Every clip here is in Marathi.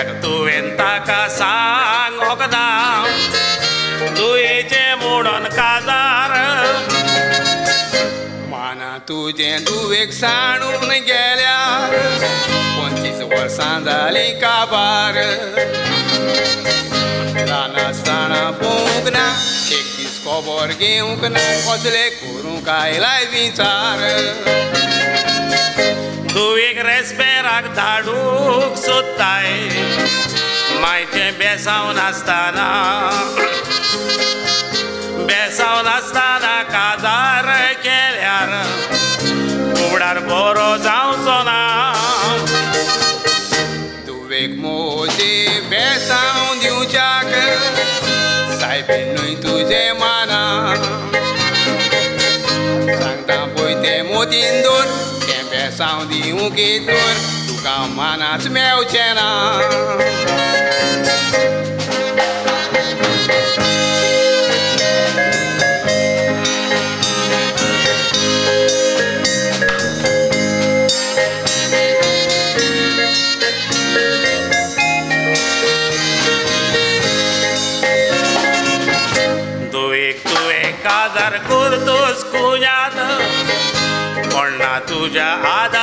कित्याक तुवें ताका सांग वखदां तुयेचे म्हणून काजार तुझें दुवेक सांडून गेल्यार पंचवीस वर्सां जालीं काबार ल्हान आसतना पोवंक ना एक दीस खबर घेवंक ना कसले करूंक आयलाय विचार तूं एक रेस्पेराक धाडूंक सोदताय. मायचें बेसावन आसतना बेसावन आसतना काजार केल्यार उबडार बरो जावचो ना. तुवेक मोजे बेसांव दिवच्याक सायबीन न्हय तुजें माना. सांगता पळय तें मोतीन दोर तें बेसांव दिवंक येतोर मानाच मेवचें ना तुझ्या तुवें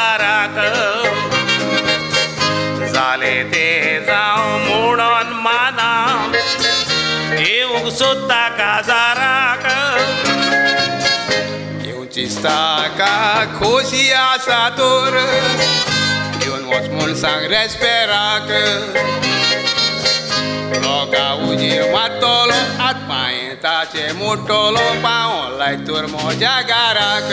का खोशी आसा तोर येवन वच म्हूण सांग रेस्पेराक लोका उजेर मारतलो आत्माये ताचे मोडटलो पावो लाय तर म्हज्या गाराक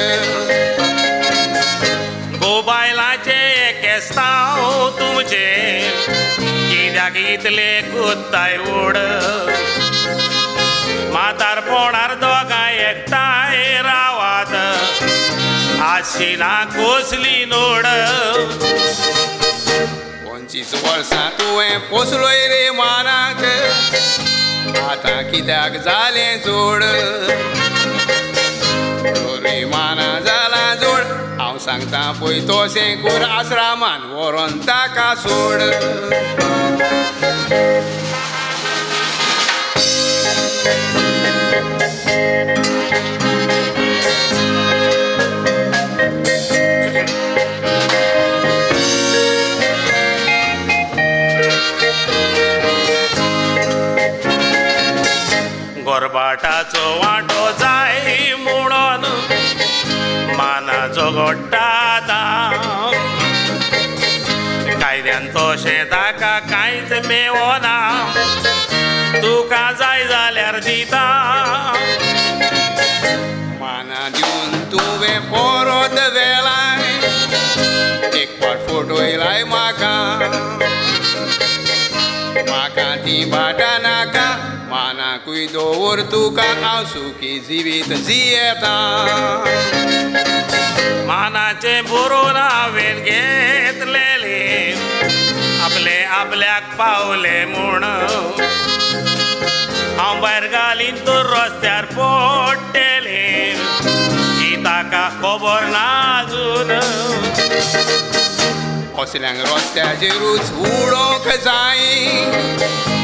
गोबायलाचे केस्तांव तुमचे कित्याक इतले कोत्ताय ओड मातारपणार दोगांय एकठांय रावात आशिना कोसली नोड. पंचवीस वर्सां तुवें पोसलोय रे मानाक. आतां कित्याक जालें जोड? रे माना जाला जोड. हांव सांगता पळय तोशें कोर आश्रामान व्हरोन ताका सोड? गोरबाटाचो वांटो जाय म्हणून मानाचो घोट्टा आतां कायद्यान तोशें ताका कांयच मेवना. मानाकूय दवर तुका हांव सुखी जिवीत जियेता मानाचे बरोवन हांवें घेतलेले आपले आपल्याक पावले म्हूण हांव भायर घालीन तर रस्त्यार पडटले ही ताका खबर ना अजून असल्यांक रस्त्याचेरूच उडोवंक जाय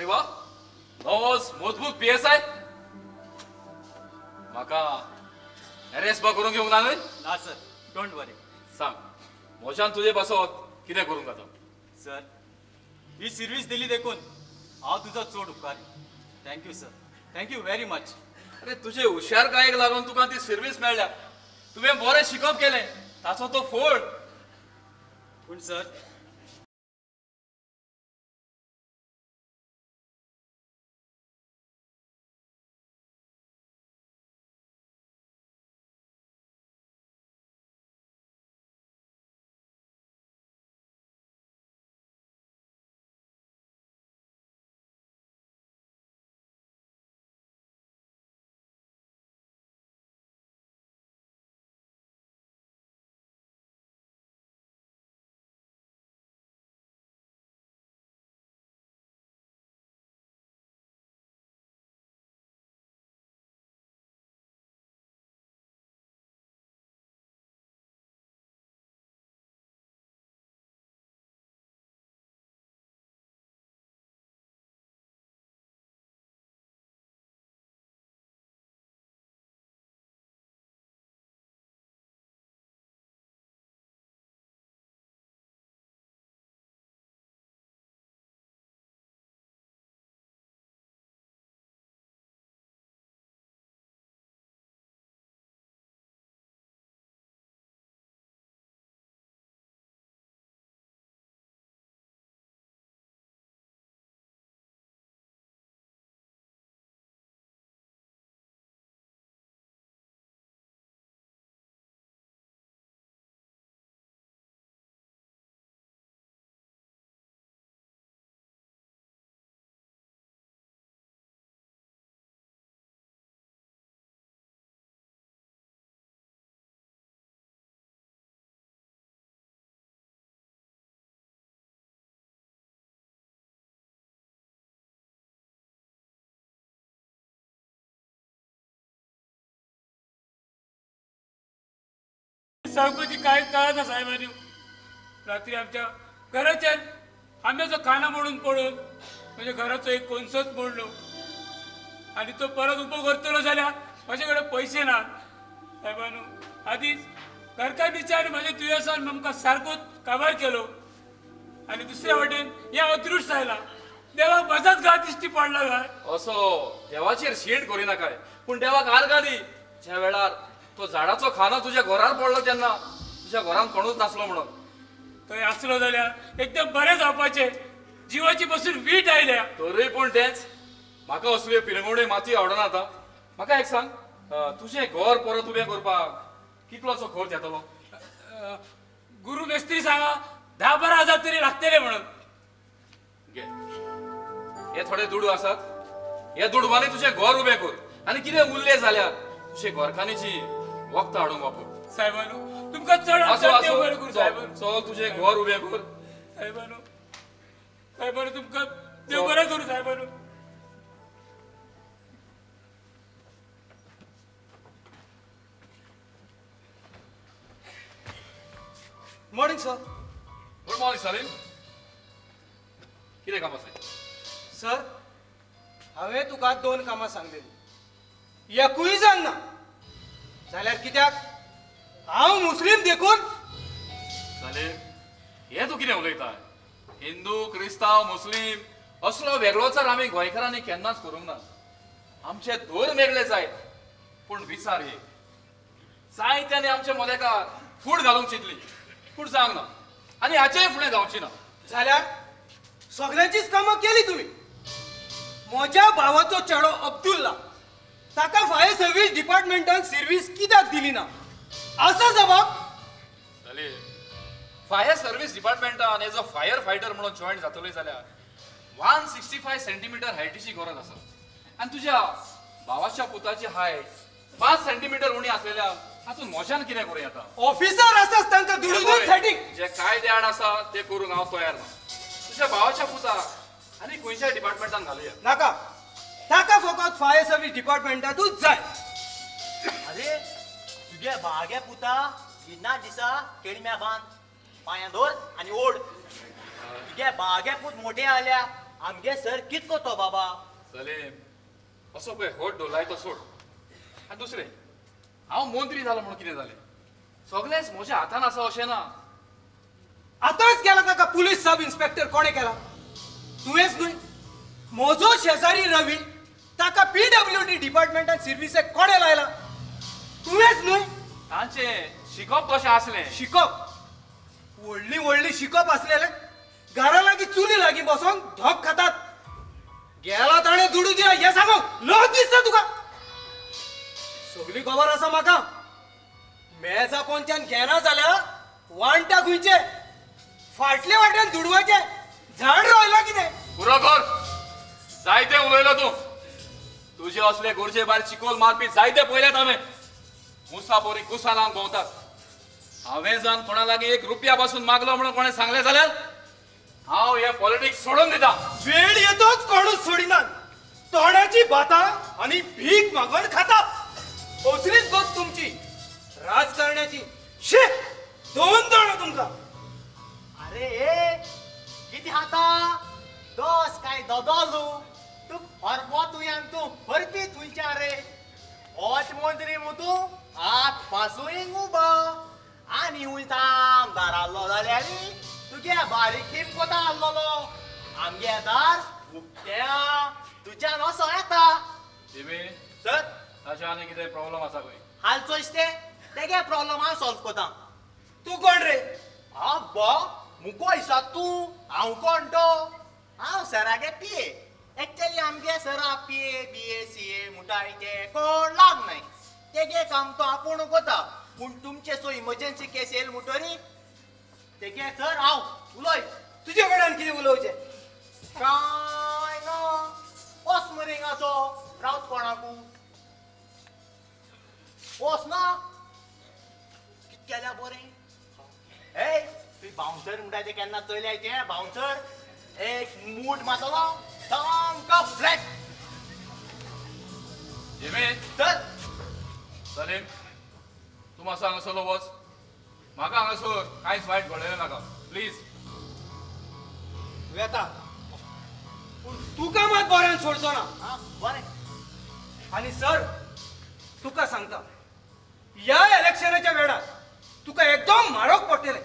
अरे वा नवोस मजबूत पी एस आय म्हाका एरेस्ट बा करून घेवंक ना न्हय ना सर डोंट वरी सांग म्हज्यान तुजे पासत कितें करूंक जाता सर ही सर्वीस दिली देखून हांव तुजो चड उपकारी thank you sir thank you very much अरे तुजे हुशारकायेक लागून तुका ती सर्वीस मेळ्ळ्या तुवें बरें शिकप केलें ताचो तो फळ पूण सर साहेबांची काय कळना साहेबांनी. रात्री आमच्या घराच्या आंब्याचा खाना मोडून पडून म्हणजे घराचो एक कोणसोच मोडलो. आणि तो परत उभो करतलो जाल्यार माझ्याकडे पैसे ना. साहेबांनो आधीच घरकान्नीच्या आणि माझ्या दुयेसान आमकां सारकोच काबार केलो. आणि दुसऱ्या वाटेन या अदृश्ट आयला देवाक मजाच घात दिश्टी पडला काय? असो देवाचेर शेट करिना काय? पूण देवाक आर्गां घाली ज्या वेळार तो झाडाचो खानो तुझ्या घरार पडलो तेन्ना तुझ्या घरान कोणूच नासलो म्हणून. थंय आसलो जाल्यार एकदम बरें जावपाचें जिवाची बसून वीट आयल्या तरी पूण तेंच म्हाका असल्यो पिरंगुडी माती आवडना आतां. म्हाका एक सांग अं, तुजें घर परत उबें करपाक कितलोसो खर्च येतलो? अं, गुरु मेस्त्री सांगा धा बारा हजार तरी लागतले म्हणून. घे. हे थोडे दुडू आसात हे दुडवांनी तुझें घर उबें कर. आनी कितें उरलें जाल्यार तुजे घरकान्नीची वखदां हाडूंक वापर साहेबानू तुमकां चड देव बरें करूं साहेबानू. चल तुझें घर उबें कर. साहेबानू साहेबानू तुमकां देव बरें करूं साहेबानू. Morning sir good morning Salim कितें काम आसलें सर हांवें तुका दोन कामां सांगलेली एकूय जांग ना. जाल्यार कित्याक हांव मुस्लीम देखून? सलीम हें तूं कितें उलयता हिंदू क्रिस्तांव मुस्लीम असलो वेगळोचर आमी गोंयकारांनी केन्नाच करूंक ना. आमचे धोर मेगळे जाय पूण विचार एक जायत्याने आमच्या मोलेकार फूड घालूंक चिंतली. पूण जावंक ना. आनी हाचेय फुडें जावची ना. जाल्यार सगळ्यांचीच कामां केली तुमी म्हज्या भावाचो चेडो अब्दुल्ला. ताका फायर सर्व्हिस डिपार्टमेंटान सर्व्हिस कित्याक दिली ना? असा जबाब? सलीम फायर सर्व्हिस डिपार्टमेंटान एज अ फायर फायटर म्हणून जॉईन जातले जाल्यार वन सिक्स्टी फाय सेंटीमीटर हायटीची गरज आसा आनी तुज्या भावाच्या पुताची हायट पाच सेंटीमीटर उणी असलेल्या हातून मोशान कितें करूं येता ऑफिसर आसाच तांकां दुडून सेटिंग जे कायदे आड आसा ते करूंक हांव तयार. ना तुज्या भावाच्या पुताक आनी खंयच्याय डिपार्टमेंटान घालुया? नाका. ताका फकत फायर सर्व्हिस डिपार्टमेंटातूच जाय. अरे तुगे बागे पुता जिन्ना दिसा केळम्या बांद पांयां दोर आनी ओड तुगे बागे पूत मोठे आल्या आमगे सर कित कोतो बाबा? सलीम असो पळय होट डोलाय तो सोड. आनी दुसरें हांव मंत्री जालो म्हणून कितें जालें सगळेंच म्हज्या हातान आसा अशें ना. आतांच केला ताका पुलीस सब इन्स्पेक्टर कोणे केला? तुवेंच न्हय म्हजो शेजारी रवी ताका पीडब्ल्यू डी डिपार्टमेंटान सर्व्हिसेक कोणे लायला. तुवेंच न्हय तांचें शिकप कशें आसलें? शिकप. व्हडली व्हडली शिकप असलेले घरा लागीं चुली लागीं बसोन धोक खातात. गेला ताणे दुडू दिया हे सांगो लज दिसता तुका. सगळी खबर आसा म्हाका मेजा पोंच्यान घेना जाल्यार वांटा खुंयचे फाटले वाटेन दुडवाचे झाड रोयला कितें? पुरो कर. जायते उलयलो तूं. तुजे असले गोरजे भायर चिकोल मारपी जायते पयल्यात हांवें मुसाफोरी कुसा लावन भोंवतात हांवें जावन कोणा लागीं एक रुपया पासून मागलो म्हणून कोणें सांगलें जाल्यार हांव हे पॉलिटिक्स सोडून दिता. वेळ येतोच कोणूच सोडिनात. तोंडाची भातां आनी भीक मागून खाता. असलीच गत तुमची. राजकारण्याची शे दोन जाणां तुमकां अरे ए किती हाता? दोस काय दोदोलू? तू हरपो तुयान तू भरपी तुयच्या रे. होच मंत्री मू तू आत पासून उबा आनी उंच आमदार आल्लो जाल्यार तुगे बारीक कोता आल्लोलो आमगे दार उक्त्या तुज्यान असो येता जिमी सर? ताचे आनी कितें प्रॉब्लम आसा खंय हालचो इश्ते तेगे प्रॉब्लेम हांव सॉल्व कोता. तू कोण रे? अब्बा मुको दिसा तूं हांव कोण तो? हांव सरागे पिये. एक्चुअली आमगे सरा ए सी ए मुटाय ते कोण लाग नाही तेगे काम तो आपूण कोता पूण तुमचे सो इमर्जन्सी केस येयल म्हणटरी तेगे सर हांव उलय. तुजे कडेन कितें उलोवचें? काय ना. ओस मरिंगाचो रावत कोणाकू? ओस ना. कित केल्या बरें? ए तुवें बाउन्सर म्हणटा ते केन्ना चलया ते बाउन्सर? एक मूट मारतलो. सामको फ्लॅट जिमी सर सलीम तूं मातसो हांगासरलो वच म्हाका हांगासर कांयच वायट घडलेलें नाका प्लीज वेता पूण तुका मात बऱ्यान सोडचो ना हा बरें आणि सर तुका सांगता या इलेक्शनाच्या वेळार तुका एकदम म्हारग पडटलें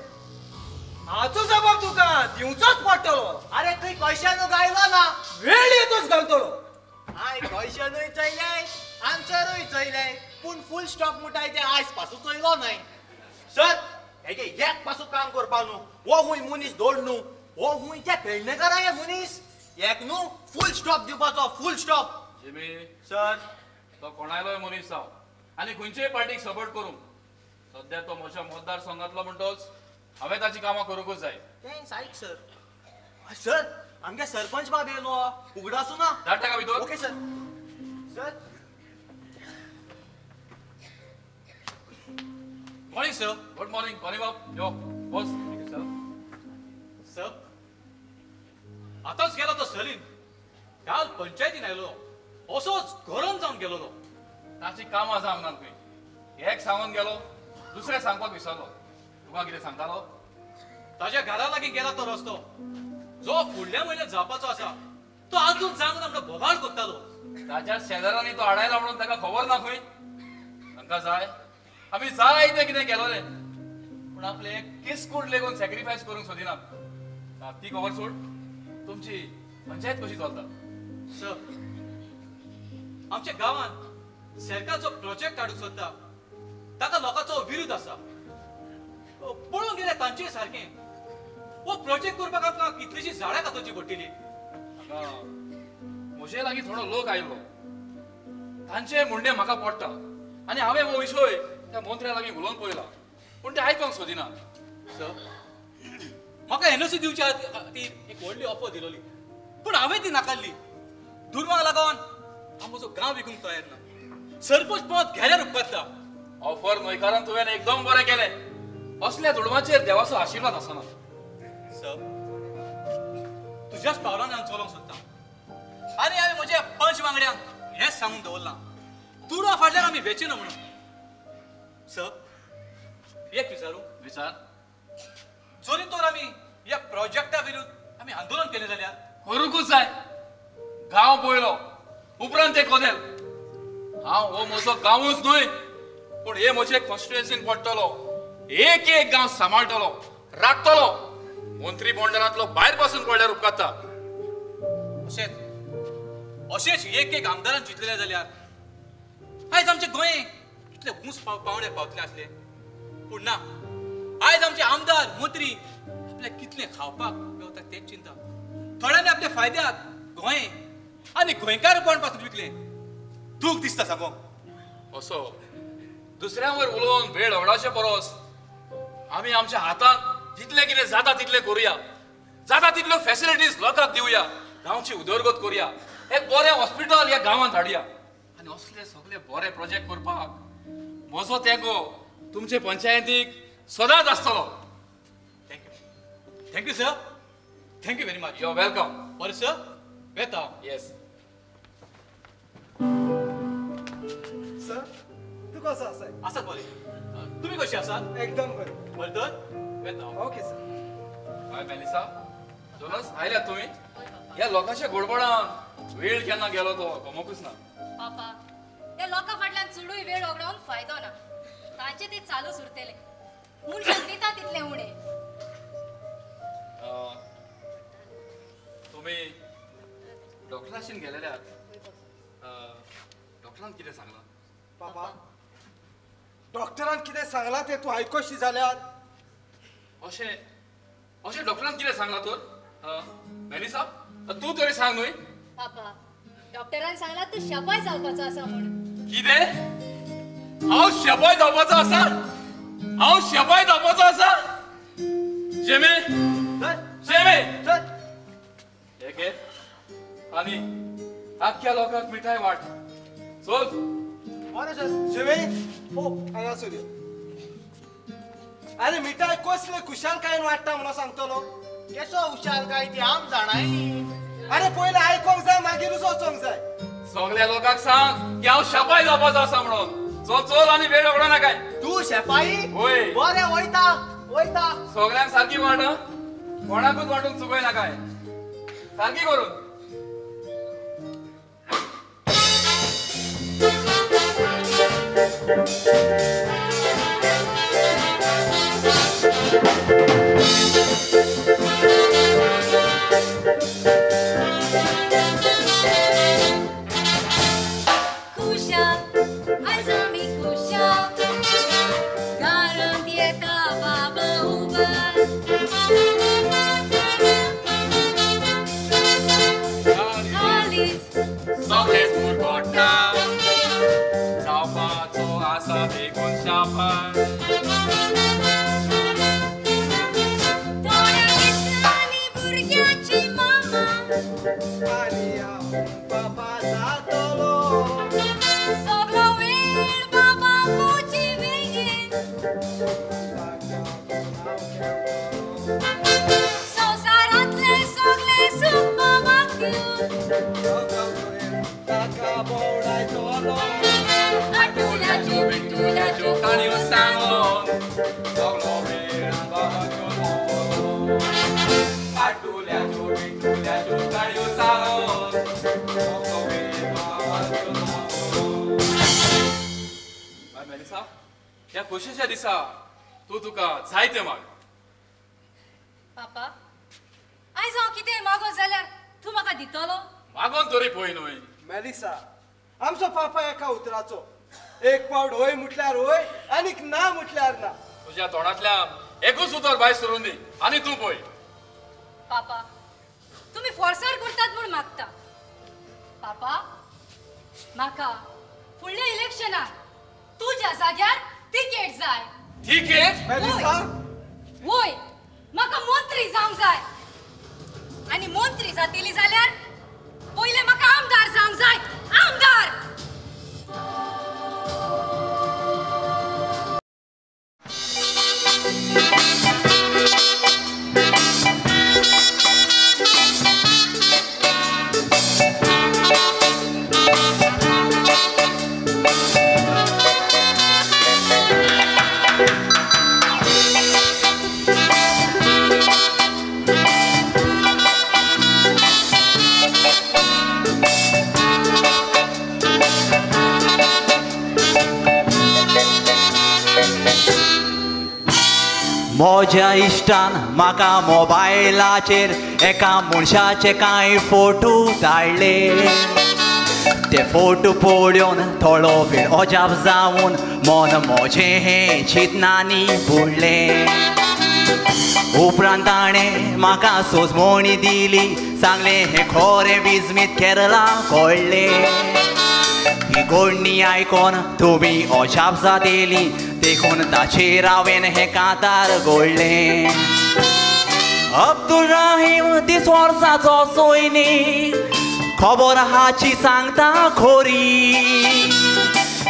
हाचो जबाब तुका दिवचोच पडटलो अरे तुई पैशानो गायलो ना. वेळ येतोच घालतलो आय पैशानूय चयले आन्सरूय चयले पूण फुल स्टॉप मुटाय ते आयजपासून चयलो नाही. सर हेगे एक पासून काम करपा न्हू हो मुय मनीस दोड न्हू हो मुय त्या पेडणेकारा हे मनीस. एक न्हू फुल स्टॉप दिवपाचो फुल स्टॉप जिमी सर तो कोणालोय मनीस जाव आनी खंयचेय पार्टीक सपोर्ट करूंक सध्या तो म्हज्या मतदारसंघातलो म्हणटोच हांवें ताची कामां करूंकच जाय थँक्स आयक सर सर आमगे सरपंच बाब येयलो उगडासू ना धाड ताका भितर okay sir sir morning sir good morning कॉली बाब यो बस सर आताच गेलो तो सलीम काल पंचायतीन आयलो असोच गरम जावन गेलो तो ताची कामां जावंक ना खंय एक सांगून गेलो दुसरें सांगपाक विसरलो तुका कितें सांगतालो ताज्या घरा लागीं गेला तो रस्तो. जो फुडल्या म्हयन्यात जावपाचो आसा तो आजून जावंक ना म्हणून बोबाड करतालो ताच्या शेजाऱ्यांनी तो हाडायला म्हणून ताका खबर ना खंय तांकां जाय. आमी जाय तें कितें केलोलें पूण आपले किसकूट लेगून सॅक्रिफायस करूंक सोदिनात ता ती खबर सोड. तुमची पंचायत कशी चलता सर आमच्या गावात सरकारचो प्रोजेक्ट हाडूंक सोदता ताका लोकांचो विरोध आसा अ, पळोवंक गेल्यार तांचेय सारकें हो प्रोजेक्ट करपाक आमकां कितलीशीं झाडां कातोवची पडटली म्हजे लागीं थोडो लोक आयिल्लो तांचे मुंडे म्हाका पडटा. आनी हांवें हो विशय त्या मंत्र्या लागीं उलोवन पळयला. पूण ते आयकोंक सोदिना. सर म्हाका एनओसी दिवची ती एक व्हडली ऑफर दिलोली. पूण हांवें ती नाकारली. दुर्वाक लागोन हांव म्हजो गांव विकूंक तयार ना. सरपंच पद घेल्यार उपकारता ऑफर न्हयकारान तुवें एकदम बरें केलें. असल्या दुडवाचेर देवाचो आशिर्वाद आसना सर तुज्याच पावलांनी हांव चलोवंक सोदता. आनी हांवें म्हज्या पंच वांगड्यांक हेंच सांगून दवरलां. तुडा फाटल्यान आमी वेचिना म्हणून. सर एक विचारूं? विचार. जोरी तर आमी ह्या प्रोजेक्टा विरुद्ध आमी आंदोलन केलें जाल्यार? करूंकूच जाय. गांव पळयलो उपरांत ते कोदेल. हांव हो म्हजो गांवूच न्हय पूण हे म्हजे कॉन्स्टिट्युएन्सीन पडटलो. एक एक गांव सांबाळटलो राखतलो मंत्री मंडळांतलो भायरपासून पडल्यार उपकारता अशेंच अशेंच एक एक आमदारान चिंतलेले जाल्यार आयज आमचे गोंय कितले ऊंच पाव पावणे पावतले आसले पूण ना आयज आमचे आमदार मंत्री आपल्याक कितले खावपाक मेवता तेच चिंता. थोड्यांनी आपल्या फायद्याक गोंय आनी गोंयकार कोणपासून विकले दूख दिसता सामको असो दुसऱ्यांवर उलोवन वेळ हवडाचे परस. आमी आमच्या हातांत जितले कितें जाता तितलें करुया. जाता तितल्यो फॅसिलिटीज लोकांक दिवया गांवची उदरगत करुया. एक बरें हॉस्पिटल ह्या गांवांत हाडुया. आनी असले सगळे बरे प्रोजेक्ट करपाक. म्हजो तेंको तुमचे पंचायतीक सदांच आसतलो thank you thank you sir thank you very much you welcome बरें सर येता येस सर तू कसं आसात बरें. तुमी कशी आसात एकदम बरं. बरें तर येता okay sir hi Melissa Jonas आयल्या तुमी ह्या लोकांच्या गोडबोडान वेळ केन्ना गेलो तो? गमकूच ना. पापा त्या लोकां फाटल्यान चडूय वेळ ओगडावन फायदो ना. तांचे ते चालूच उरतले मनशाक दिता तितले उणे. अं, तुम्ही डॉक्टराशीन गेलेले आहात अं, डॉक्टरान कितें सांगलां? बाबा डॉक्टरान कितें सांगलां तें तूं आयकोशी जाल्यार अशें अशें डॉक्टरान कितें सांगलां तर? अं, मेलिसा तूं तरी सांग न्हय पापा डॉक्टरान सांगला तू शपाय जावपाचो आसा म्हणून. कितें हांव शेपाय जावपाचो आसा हांव शेपाय जावपाचो आसा जेमे जेमे. हे घे. आणि आख्या लोकांक मिठाय वाट चल बरें सर जेवे हो हांगा सर अरे मिठाय कसले खुशाल काय वाटता म्हणून सांगतलो केसो हुशार काय ती आम जाणाय अरे पयलें आयकोंक जाय मागीरूच वचोंक जाय सगळ्या लोकांक सांग की हांव शापाय जावपाचो आसा म्हणून चल चल आनी वेळ ओगडो नाकाय तू शेपाई होय. बरें वयता वयता सगळ्यांक सारखी वाट? कोणाकूच वाटूंक चुकय नाकाय सारखी करून दिसा तूं तुका जायते माग. पापा आयज हांव कितें मागो जाल्यार तूं म्हाका दितलो? मागोन तरी पळय न्हय. मेलिसा आमचो पापा एका उतराचो. एक पावट होय म्हटल्यार होय आनीक ना म्हटल्यार ना. तुज्या तोंडांतल्यान एकूच उतर भायर सरून दी आनी तूं पळय. पापा तुम्ही फोर्सार करतात म्हूण मागता. पापा म्हाका फुडल्या इलेक्शनाक तुज्या जाग्यार तिकेट जाय ठीक आहे मेलिसा वय म्हाका मंत्री जावंक जाय आनी मंत्री जातली जाल्यार पयले म्हाका आमदार जावंक जाय आमदार म्हज्या इश्टान म्हाका मोबायलाचेर एका मनशाचे कांय फोटो धाडले. ते फोटो पळोवन थोडो वेळ अजाप जावन मन म्हजें हें चिंतनांनी बुडलें उपरांत ताणें म्हाका सोजमोणी दिली सांगलें हें खरें विजमीत केरला कळ्ळें ही गोडणी आयकोन तुमी अजाप जातेली देखून ताचेर हांवें हें कांतार घोडलें अब्दुल राहीम तीस वर्सांचो सैनीक खबर हाची सांगता खोरी.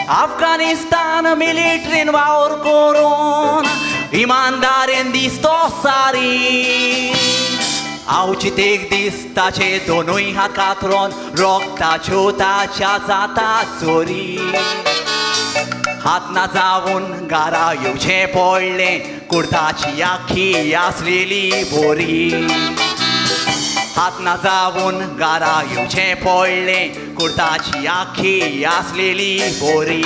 अफगानिस्तान मिलिटरीन वावर करून इमानदारेन दिसतो सारी. आवचित एक दीस ताचे दोनूय हात कातरोन रोगताच्यो ताच्या जाता चोरी. हात ना जावून गारा येवचें पडलें कुर्ताची आखी आसलेली बोरी. हात ना जावून घरा येवचें पडलें कुर्ताची आखी आसलेली बोरी.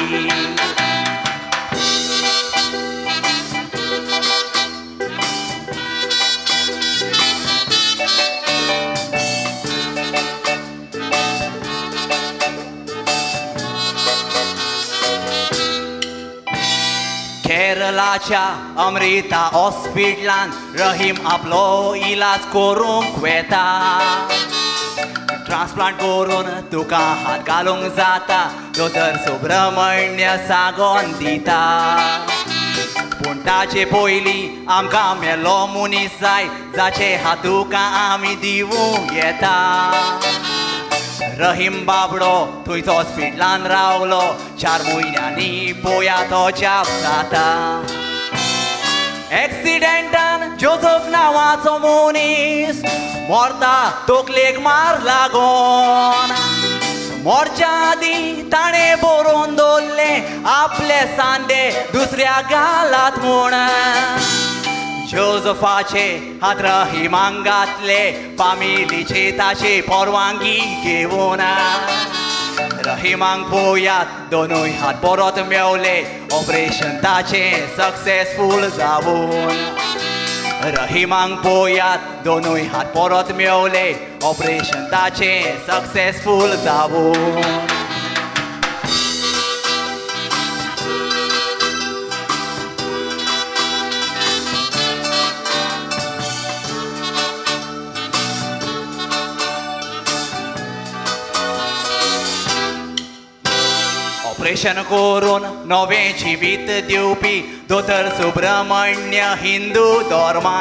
केरलाच्या अमृता हॉस्पिटलान रहीम आपलो इलाज करूंक वेता. ट्रान्सप्लांट करून तुका हात घालूंक जाता दोतर सुब्रमण्य सागोन दिता. पूण ताचे पयलीं आमकां मेलो मनीस जाय जाचे हात आमी दिवूंक येता. रहीम बाबडो थंयच हॉस्पिटलान रावलो. चार म्हयन्यांनी पोया तो जाप जाता. एक्सिडेंटान जोझफ नांवाचो मनीस मोरता तोकलेक मार लागोन. मोरच्या आदीं ताणें बरोवन दवरले आपले सांदे दुसऱ्या गालात म्हूण जोजफाचे हात रहिमांगातले फामिलीचे ताचे परवानगी घेऊन रहिमांग पोयात दोनूय हात परत मेवले ऑपरेशन ताचे सक्सेसफूल जावून रहिमांग पोयात दोनूय हात परत मेवले ऑपरेशन ताचे सक्सेसफूल जावून ऑपरेशन करून नवे जिवीत दिवपी दोतर सुब्रमण्य हिंदू धर्मा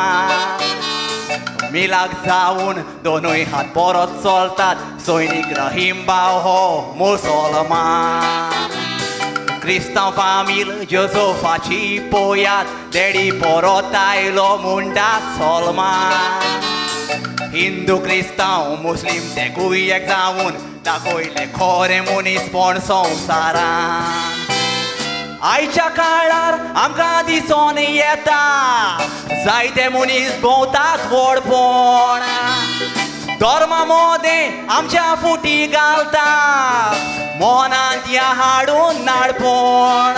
मिलाक जाऊन दोनूय हात परत चलतात सैनीक रहीम भाव हो मुसलमान क्रिस्तांव फामील जोजोफाची पोयात देडी परत आयलो मुंडाक सलमान हिंदू क्रिस्तांव मुस्लीम तेकूय एक जावन दाखयले मनीस पण संवसारान आयच्या काळार आमकां दिसोन येता. जायते मनीस भोंवतात व्हडपण धर्म मोदे आमच्या फुटी घालता मोनांत या हाडून नाडपण.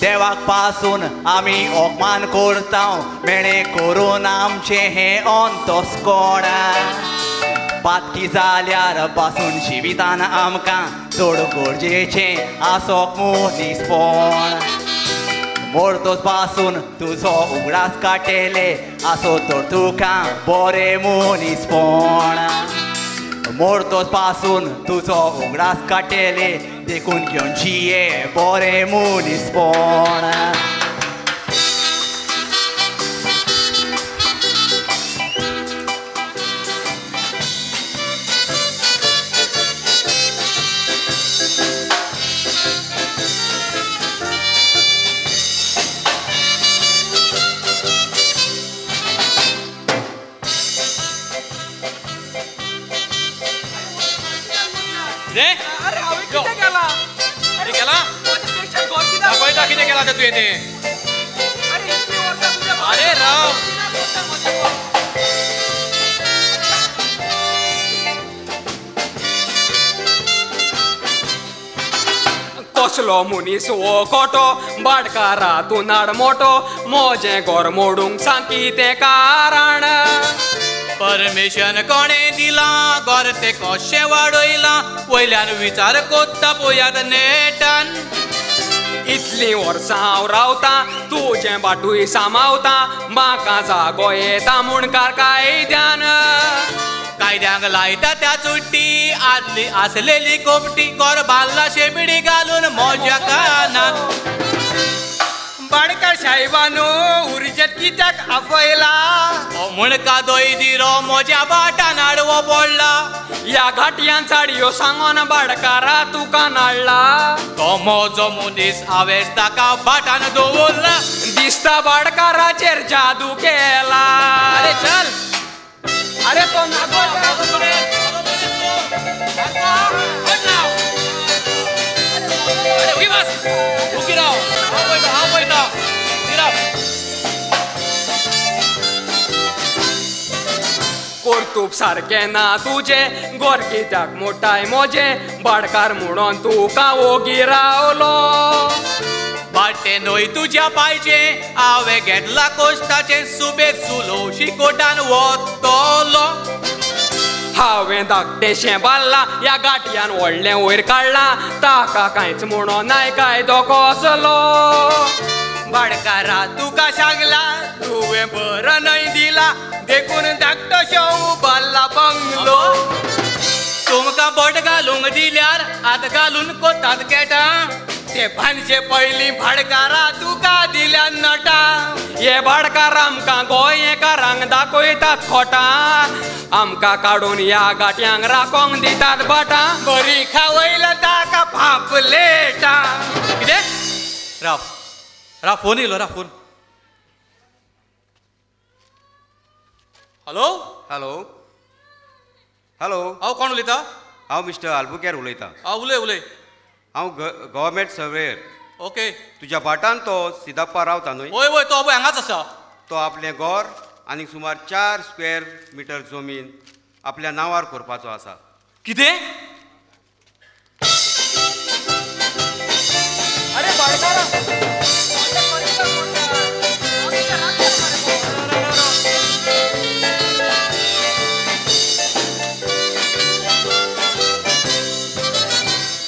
देवाकपासून आमी अपमान करता मेणे करून आमचे हे अंतस्कोण. पातकी जाल्यारपासून जिवितान आमकां चड गरजेचें आसोक मोदीसपण मोरतोच पासून तुजो उगडास काटेले आसो तर तुका बरे मोनीसपण मोरतोच पासून तुजो उगडास काटेले देखून घेवन जिये बरें मनीसपण दाखयता कितें केला आतां तुवें तें अरे राव कसलो मुनीस हो कोटो बाडकारा तूं नाड मोटो मोजें घर मोडूंक सांगी तें कारण. परमिशन कोणे दिला घर ते कशें वाडयला वयल्यान विचार कोत्ता पळयात नेटान. इतलीं वर्सां हांव रावता तुजें बाटूय सामावता म्हाका जागो येता म्हूण कायद्यान कायद्याक लायता त्या चुट्टी आदली आसलेली कोपटी कोर बाल्ला शेमिडी घालून मोज्या कानात साहेबानो उर्जेत कित्याक आफयला हो म्हण कादोय दिरो मोज्या बाटान आडवो पडला? ह्या घाटयान चाडयो सांगोन बाडकारा तुका नाडला? तो मोजो मुनीस हांवें ताका बाटान दवरला. दिसता बाडकाराचेर जादू केला. अरे चल. अरे तो नागो कोर्तूप सारकें ना तुजें गोर कित्याक मोठाय मोजे. बाडकार म्हणून तुका ओगी रावलो? बाटे न्हय तुज्या पायचे हांवें घेतला कोश्टाचे सुबेक सुलोशी कोटान वतलो हांवें धाकटेशें बाल्ला ह्या गाटयान व्हडलें वयर काडलां ताका कांयच म्हणून नाय कायदो कसलो बाडकारा तुका सांगला तुवें बरो नाही दिला. देखून धाकटो शेव बाल्ला बंगलो तुमकां बोट घालूंक दिल्यार? आत घालून कोतात केटा ते भानचे पयलीं भाडकारा तुका दिल्या नटा? हे भाडकार आमकां गोंयकारांक दाखयतात खोटां. आमकां काडून ह्या गाट्यांक राखोंक दितात बाटां. बरी खावयला ताका पापलेटा कितें राव. राव फोन येयलो राव फोन हॅलो हॅलो हॅलो हांव कोण उलयता हांव मिस्टर आल्बुकेर उलयतां हांव उलय उलय हांव गव्हर्मेंट सर्वेयर ओके तुज्या भाटान तो सिदाप्पा रावता न्हय वय वय तो पळय हांगाच आसा तो आपलें घर आनी सुमार चार स्क्वेअर मिटर जमीन आपल्या नांवार करपाचो आसा कितें अरे बाळकारा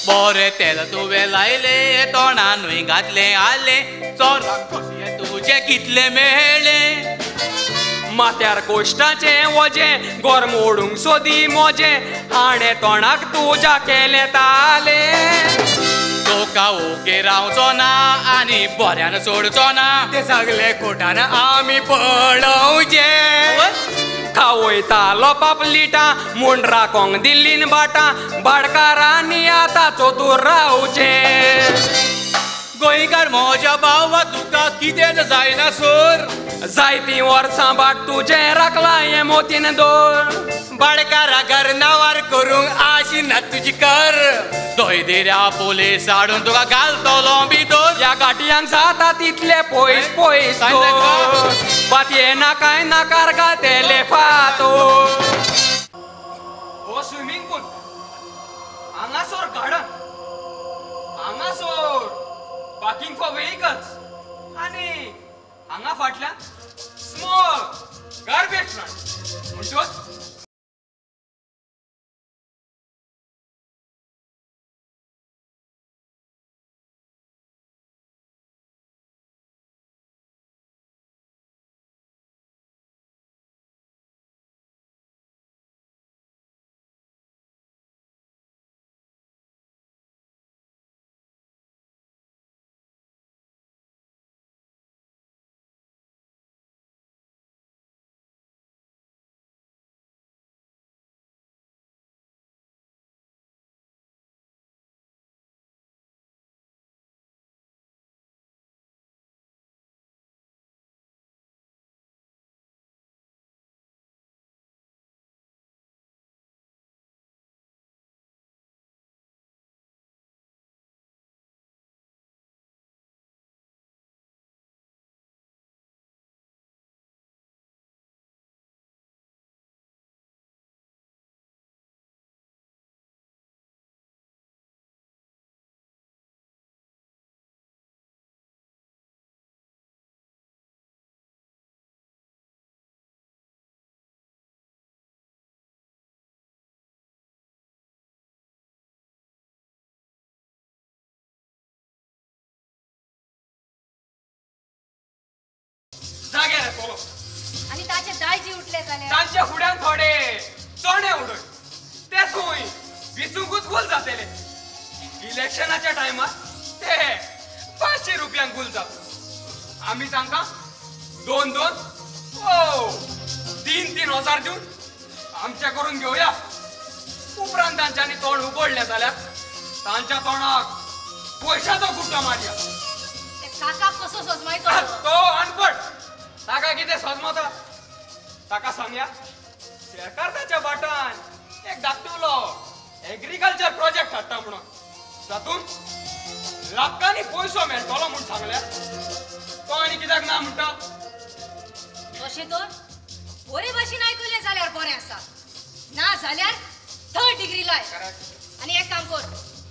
बरे तेल तुवे लायले तोंडानूय घातले आले. चोराक कशें तुजे कितले मेळ्ळे माथ्यार कोश्टाचे वजे गोर मोडूंक सोदी मोजे. हाणे तोंडाक तुज्या केले ताले तोका ओके रावचो ना आनी बऱ्यान सोडचो ना. ते सगळे कोटान आमी पळोवचे खावयतालो पापलिटा म्हूण राकोंक दिल्लीन बाटा भाडकारांनी आतां चोतूर रावचे. गोंयकार म्हज्या भावा तुका कितें जायना सोर? जायतीं वर्सां बाट तुजें राखला हें मोतीन दोर. बाडकारा घर नावार करूंक आशी ना तुजी कर. दोय देऱ्या पोलीस हाडून तुका घालतलो भितर ह्या गाटयांक जाता तितले पयस पयस? बातये नाकाय नाकार घातेले फातो. हो स्विमींग पूल. हांगासोर गार्डन. हांगासोर पार्किंग फॉर व्हेकल्स आनी हांगा फाटल्यान स्मॉल गार्बेज फ्रंट म्हणटोच जाग्यार येतलो आणि ताचे दायजी उठले जाल्यार तांच्या फुड्यान थोडे. चोणे उडय ते थंय विचूंकूच गुल जातले. इलेक्शनाच्या टायमार ते पांचशे रुपयांक गुल जाता. आमी तांकां दोन दोन ओ तीन तीन हजार दिवन आमचे करून घेवया उपरांत तांच्यांनी तोंड उगडलें जाल्यार तांच्या तोंडाक पयशाचो गुट्टो मारया ते काका कसो सजमायतो तो अनपड ताका कितें सजमता ताका सांगया सरकार ताच्या बाटान एक धाकटुलो एग्रीकल्चर प्रोजेक्ट हाडटा म्हणून. तातूंत लाखांनी पयसो मेळटलो म्हूण सांगल्यार तो आनी कित्याक ना म्हणटा तशें तर? बरे भाशेन आयकले जाल्यार बरें आसा ना जाल्यार थर्ड डिग्री लाय आनी एक काम कर.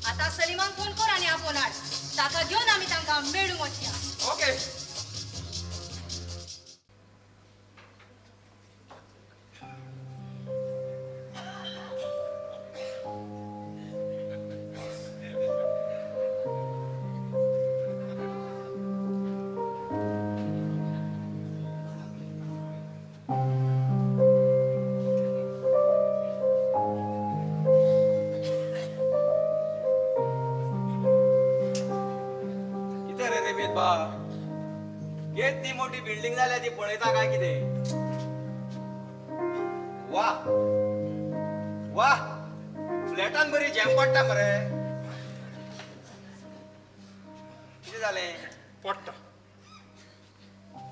आतां सलिमाक फोन कर आनी आपोवन हाड ताका घेवन आमी तांकां मेळूंक वचया ओके काय कितें वा. वा. फ्लॅटान बरी जॅम पडटा मरे. कितें जालें पडटा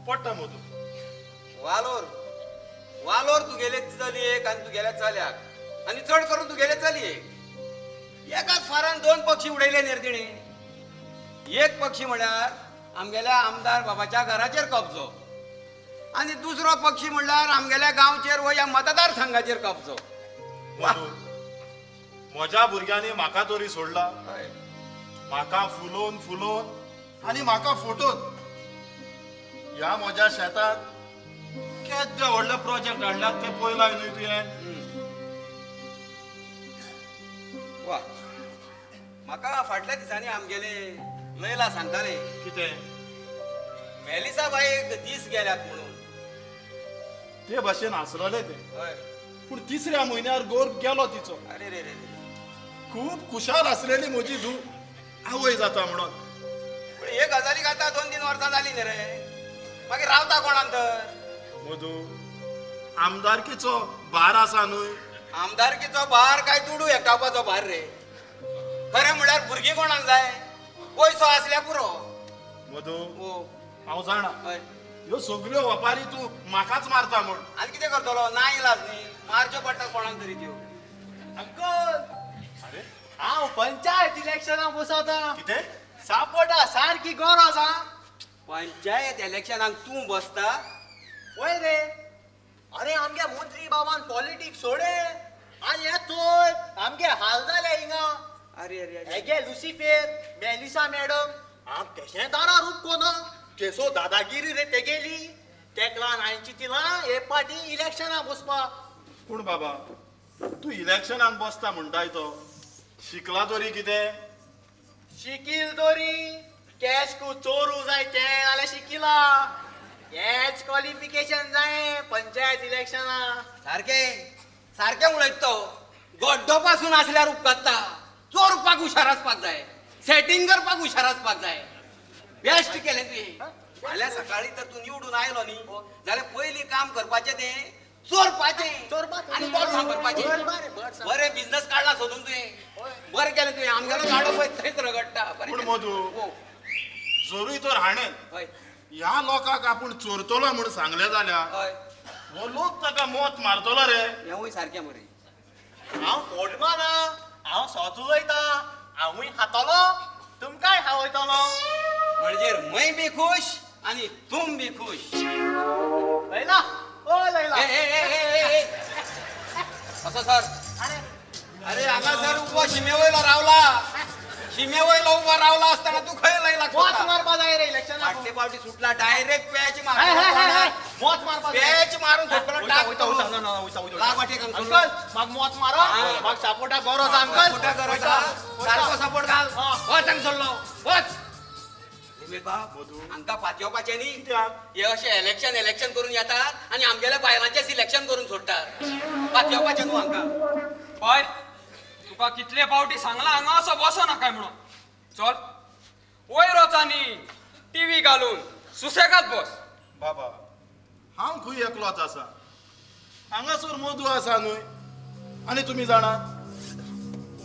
पडटा मधू वालोर. वालोर तुगेले चलयेक आनी तुगेल्या चल्याक आनी चड करून तुगेले चलयेक एकाच फारान दोन पक्षी उडयले निर्दिणी एक पक्षी म्हळ्यार आमगेल्या आमदार बाबाच्या घराचेर कब्जो. आणि दुसरो पक्षी म्हणल्यार आमगेल्या गांवचेर व ह्या मतदारसंघाचेर कब्जो मधू म्हज्या भुरग्यांनी म्हाका तरी सोडला. म्हाका फुलोवन फुलोवन आनी म्हाका फुटोवन ह्या म्हज्या शेतांत केद्दे व्हडले प्रोजेक्ट हाडल्यात ते पयलाय न्हय तुवें वा. म्हाका फाटल्या दिसांनी आमगेले लयला सांगताले. कितें? मेलिसा बाईक दीस गेल्यात म्हणून. ते भाशेन आसलोले ते. हय. पूण तिसऱ्या म्हयन्यार गोर गेलो तिचो. अरे रे रे रे. खूब खुशाल आसलेली म्हजी धूव आवय जाता म्हणून. पूण हे गजालीक आतां दोन तीन वर्सां जालीं न्ही रे. मागीर रावता कोणान तर मधू आमदारकीचो भार आसा न्हय आमदारकीचो भार काय तुडू एकटावपाचो भार रे. खरें म्हणल्यार भुरगीं कोणाक जाय? पयसो आसल्यार पुरो. मधू ओ हांव जाणा. हय. ह्यो सगळ्यो वपारी तूं म्हाकाच मारता म्हण. आनी कितें करतलो? ना इलाज न्ही. मारच्यो पडटा कोणाक तरी त्यो अंकल! हांव पंचायत इलेक्शनाक बसवता कितें? सापोटा सारकी गरज हा. पंचायत इलेक्शनाक तूं बसता. वय रे. अरे आमगे मंत्री बाबान पॉलिटिक्स सोडे. आनी येतोय आमगे हाल जाले हिंगा. अरे अरे हेगे लुसिफेर मेलिसा मॅडम. आम केशें दारा रूप कोण? केसो दादागिरी रे तेगेली. तेकला हांची तिला हे पाटी इलेक्शनाक बसपा. पूण बाबा? तूं इलेक्शनाक बसता म्हणटाय तो. शिकला तरी कितें? शिकील दोरी कॅश को चोरू जाय ते जाल्यार शिकिला. हेच क्वॉलिफिकेशन जाय पंचायत इलेक्शना सारकें सारकें उलयत तो गड्डो पासून आसल्यार उपकात्ता चोरपाक हुशार आसपाक जाय. सेटिंग करपाक हुशार आसपाक जाय. बेस्ट केलें तुवें फाल्यां सकाळी तर तूं निवडून आयलो न्ही जाल्यार पयलीं काम करपाचें तें चोरपाचें. आनी बोल्सां भरपाचें बरें बिझनस काडला सोदून तुवें बरें केलें तुवें आमगेलो गाडो पळय थंयच रगडटा पूण. मधू हो, जोरूय तर हाणें हय. ह्या लोकांक आपूण चोरतलो म्हूण सांगलें जाल्यार हय. हो लोक ताका मोत मारतलो रे. हेंवूय सारकें मरे. हांव फोटमान हांव सोचू वयता हांवूय खातलो. तुमकांय खावयतलो म्हणजे मै बी खुश आणि तुम बी खुश. लैला ओ लैला. ए, ए, ए, ए, ए, ए. असं सर. अरे. अरे हांगा सर उबो शिमे वयलो रावला. शिमे वयलो उबो रावला असताना तू खंय लय मोत रे इलेक्शनाक फाटले फावटी सुटला डायरेक्ट पॅच. मारून मोत मारपा जाय पॅच मारून टाक लाग अंकल. मोत मारो. हा. म्हाका सपोर्टा गरज हा, अंकल. कुठं सपोर्ट घाल. हा. सोडलो वच निमित बाब हांकां फात येवपाचें न्ही हे अशे इलेक्शन इलेक्शन करून येतात आनी आमगेल्या बायलांचे सिलेक्शन करून सोडटात फात येवपाचें न्हू हांकां बाय तुका कितले फावटी सांगला हांगा असो बसो नाका म्हणून. चल. वयर वच आनी टीव्ही घालून सुसेगात बस. बाबा हांव खंय एकलोच आसा. हांगासर मधू आसा न्हय. आनी तुमी जाणात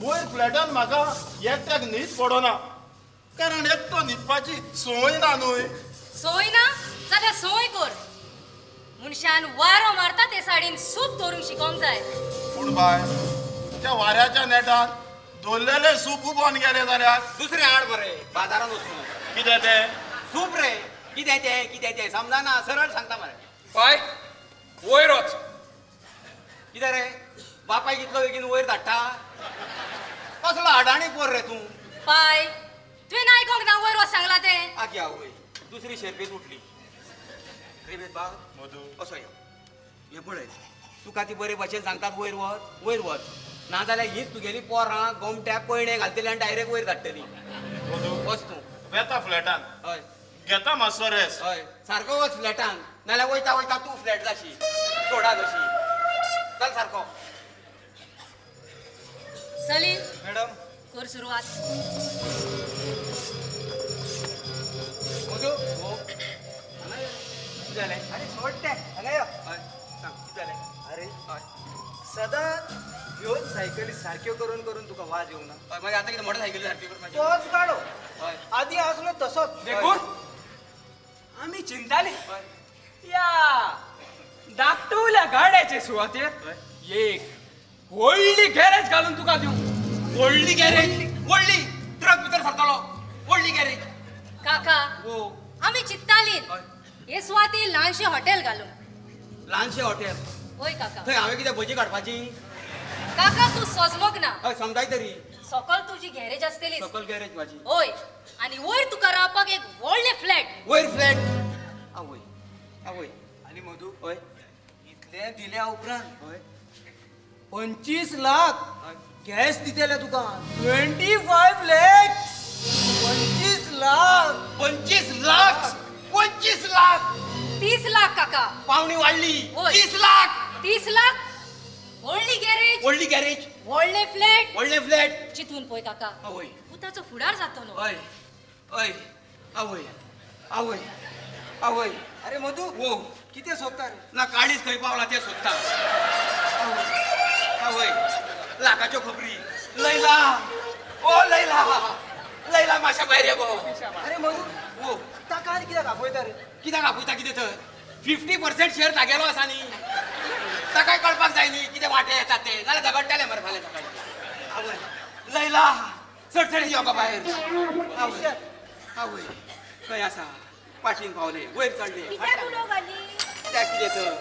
वयर फ्लॅटान म्हाका एकट्याक न्हीद पडना. कारण एकटो न्हिदपाची संवय ना न्हय सोय ना? जाल्यार सोय कर. मनशान वारो मारता ते साडीन सूप धरूंक शिकोंक जाय. पूण बाय. त्या वाऱ्याच्या नेटान दोल्लेले सूप उबोन गेले जाल्यार दुसरें हाड मरे बाजारान वचून कितें तें? सूप रे. कितें तें? कितें तें? समजाना सरळ सांगता मरे बाय वयर वच कितें रे? बापायक इतलो बेगीन वयर धाडटा? कसलो हाडाणी पोर रे तूं? पाय. तुवें आयकोंक ना वयर वच सांगला तें। आगी आवय दुसरी शेरपेत उठली रेबेत बा मधू। असो यो हे पळय तुका ती बरे भशेन सांगतात वयर वच वयर वच नाजाल्यार हीच तुगेली पोरां गोमट्याक पयणे घालतली आनी डायरेक्ट वयर धाडटली. मधू. वच तूं. वेता फ्लॅटान. हय. घेता मातसो रेस हय. सारको वच फ्लॅटान. नाल्यार वयता वयता तूं फ्लॅट जाशी. सोडा कशी चल सारको सलील मॅडम. कर सुरवात. कितें जालें अरे सोड ते. हांगा यो. हय सांग कितें जालें अरे हय. सदांच ह्योच सायकली सारक्यो करून करून तुका वाज येवना हय मागीर आतां कितें मोटरसायकली सारकी करपाची तोच गाडो हय. आधी असलो तसोच. देखून आम्ही चिंताले. या धाकटुल्या गाड्याचे सुवातेर एक व्हडली गॅरेज घालून तुका दिवं व्हडली गॅरेज व्हडली ट्रक भितर सरतलो व्हडली गॅरेज काका हो. आमी चित्तालीन हय. हे सुवाती ल्हानशें हॉटेल घालून. ल्हानशें हॉटेल होय काका. थंय हांवें कितें भजी काडपाची? काका तू सजलोक ना. हय समजाय तरी. सकल तुजी गॅरेज आसतली. सकल गॅरेज माझी. होय आणि वयर तुका रावपाक एक व्हडलें फ्लॅट. वयर फ्लॅट? आवय आवय. आणि मधू हय. इतले दिल्या उपरांत हय. पंचवीस लाख. गॅस दितेले तुका ट्वेंटी फायव लॅक्स पंचवीस लाख. पंचवीस लाख? पंचवीस लाख. तीस लाख काका. पावणी वाढली. होय. तीस लाख. तीस लाख? व्हडली गॅरेज? व्हडली गॅरेज. व्हडले फ्लॅट? व्हडले फ्लॅट. चितून पळय काका. आवय. उताचो फुडार जातो न्हू हय हय आवय. आवय. आवय. अरे मधू वो किती सोदता रे? ना काळीच खंय पावला ते सोदता आवय. आवय. लाखाच्यो खबरी लैला. ओ लैला. लैला माश्या भायर ये गो अरे मधू वो ताका आनी कित्याक आपयता रे. कित्याक आपयता कितें थंय फिफ्टी पर्सेंट शेअर तागेलो आसा न्ही ताकाय कळपाक जाय न्ही कितें वाटे येतात ते. नाल्यार झगडटाले मरे फाल्यां सकाळी. आवय. लैला चडचडी यो गो भायर आवय. आवय. खंय आसा पाठीन पावले वयर चडले कित्याक घाली त्या कितें तर.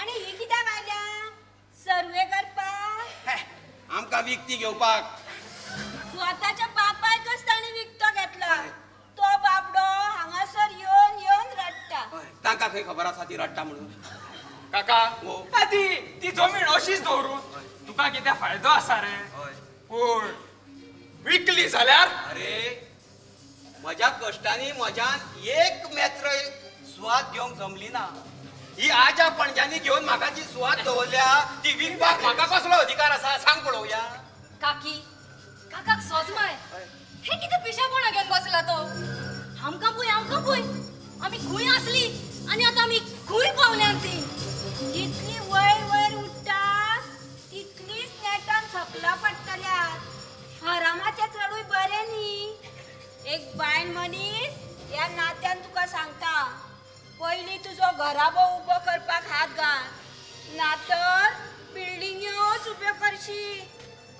आणि ही कित्याक आल्या सर्वे करपाक आमकां विकती घेवपाक स्वताच्या बापायकच ताणी विकतो घेतला तो बाबडो हांगासर येवन येवन रडटा तांकां खंय खबर आसा ती रडटा म्हणून. काका हो. आ ती ती जमीन अशीच दवरून तुका कितें फायदो आसा रे? पूण विकली जाल्यार? अरे म्हज्या कश्टांनी म्हज्यान एक मेत्र सुवात घेवंक जमली ना. ही आज्या पणज्यांनी घेवन म्हाका जी सुवात दवरल्या ती विकपाक म्हाका कसलो अधिकार आसा सांग पळोवया. काकी काकाक सोजमाय हे किती पिशापणा घेऊन बसला तो? आमकां पळय आमकां पळय आमी खूंय आसली. आणि आता आमी खूंय पावल्या ती जितली वयर वयर उठटा तितलीच नेटान सकला पडटल्यात हरामाचे चडूय बरें न्ही एक बायल मनीस ह्या नात्यान तुका सांगता पयली तुजो घराबो उबो करपाक हात घाल. नातर बिल्डिंग्योच उब्यो करशी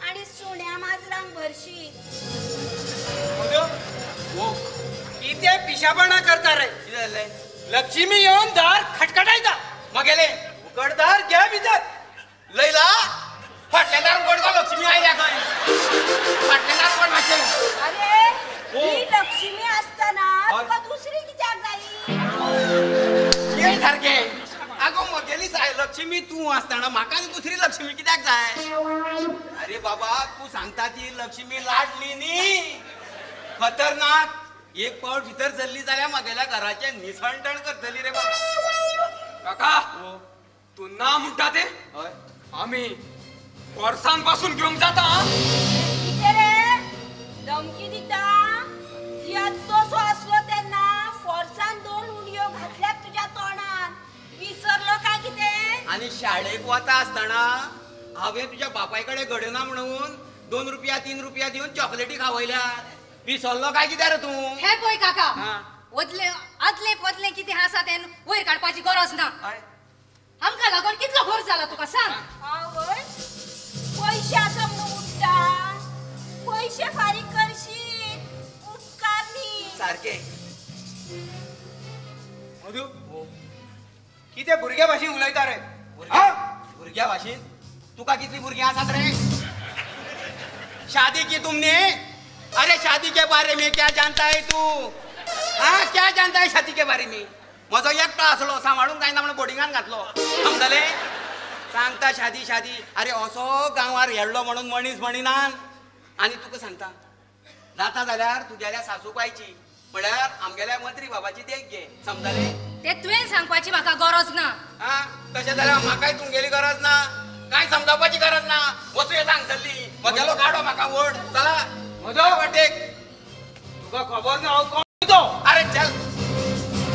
आनी सुण्या माजरांक भरशी किती पिशापणा करता रे. कितें जालें लक्ष्मी येऊन दार खटखटायता मागेले उकडदार घ्या भितर लैला फाटल्या दार उगड गो लक्ष्मी आयल्या खंय फाटल्या दार उगड मातशें अरे हो. लक्ष्मी असताना दुसरी जायी ये सारखे. आगो म्हगेली जाय लक्ष्मी तू आसतना म्हाका आनी दुसरी लक्ष्मी कित्याक जाय? अरे बाबा तू सांगता ती लक्ष्मी लाडली न्ही खतरनाक. एक पावट भितर सरली जाल्यार म्हगेल्या घराचें निसणटण करतली रे बाबा. काका तू ना म्हणटा ते? हय. आम्ही वर्सानपासून घेवंक जाता हा? कितें रे धमकी दिता. जियात तसो असलो तेन्ना फोर्सान दोन उडयो घातल्यात तुज्या तोंडान विसरलो काय कितें आणि शाळेक वता आसतना हांवें तुज्या बापाय कडेन घडना म्हणून दोन रुपया तीन रुपया दिवन चॉकलेटी विसरलो काय कितें रे तूं? हे पळय काका हा. वदले आदले पदले कितें आसा तें वयर काडपाची गरज ना. हय. आमकां लागून कितलो खर्च जाला तुका सांग. आवय पैसे आसा म्हणून उठता पैसे फारीक करशीत उपकार न्ही सारखे. मधू. किती भुरग्या भाशेन उलयता रे? भुरग्या भुरग्या भाशेन तुका कितली भुरगीं आसात रे? शादी की तुमने? अरे शादी के बारे में क्या जानता है तू? हाँ क्या जानता है शादी के बारे में? म्हजो एकटो आसलो सांबाळूंक जायना म्हणून बोर्डिंगान घातलो. समजले सांगता शादी शादी. अरे असो गांवार येडलो म्हणून मनीस म्हणिनान. आनी तुका सांगता जाता जाल्यार तुगेल्या सासूबायची म्हळ्यार आमगेल्या मंत्री बाबाची देख घे. समजले ते तुवें सांगपाची म्हाका गरज ना. हा तशें जाल्यार म्हाकाय तुमगेली गरज ना. कांय समजावपाची गरज ना. वचू येता हांगसरली. म्हगेलो गाडो म्हाका ओड चला. म्हजो वाटेक तुका खबर ना हांव कोण तो? अरे चल.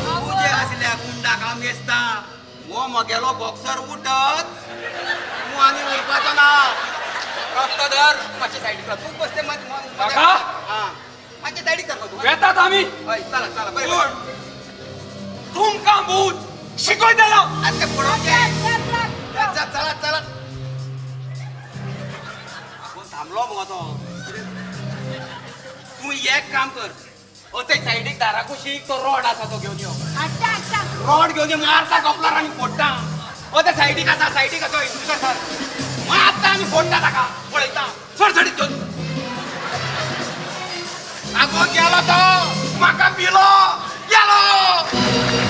तुजे आसल्या गुंडाक हांव मेसता हो म्हगेलो बॉक्सर उठत. तूं आनी उरपाचो ना रस्तो धर. मातशे सायडीक. तूं बसते? हा. मातशे सायडीक सरको तूं येतात आम्ही. हय चला चला बरें. तुमकां भूत. शिकयतलो अरे ते पळोवचें चल चला थांबलो मगो तो तू एक काम कर. ओ ते सायडीक दारा कुशीक तो रॉड आसा तो घेवन यो हाडटा हाडटा रॉड घेवन यो मारता कपलार आमी फोडटा ओ ते सायडीक आसा सायडीक आसा हिंदूक आसा मारता आमी फोडटा ताका पळयता सडसडीत घेवन आगो गेलो तो. म्हाका पिलो. गेलो.